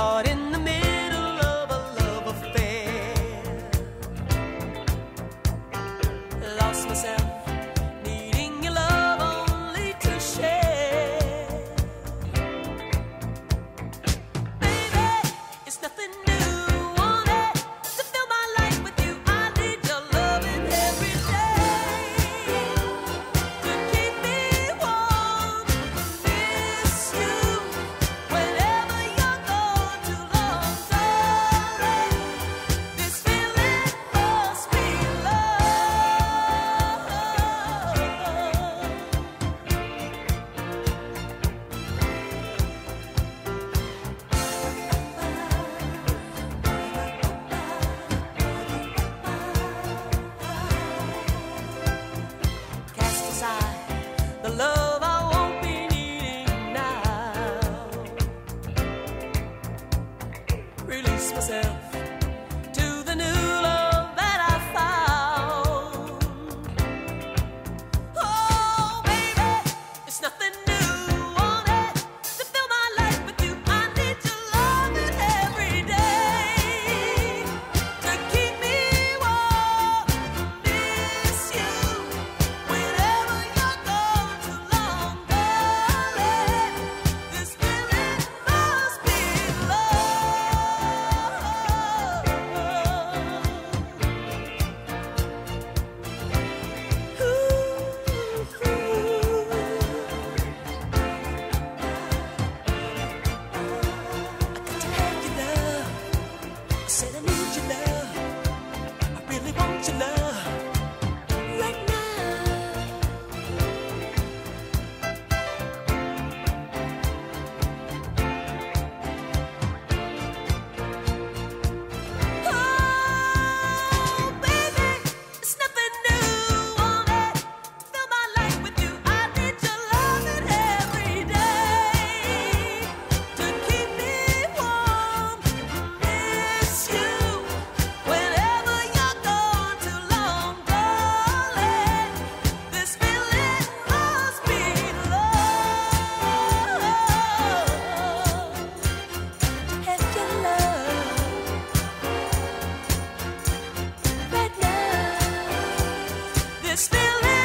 got myself Said still in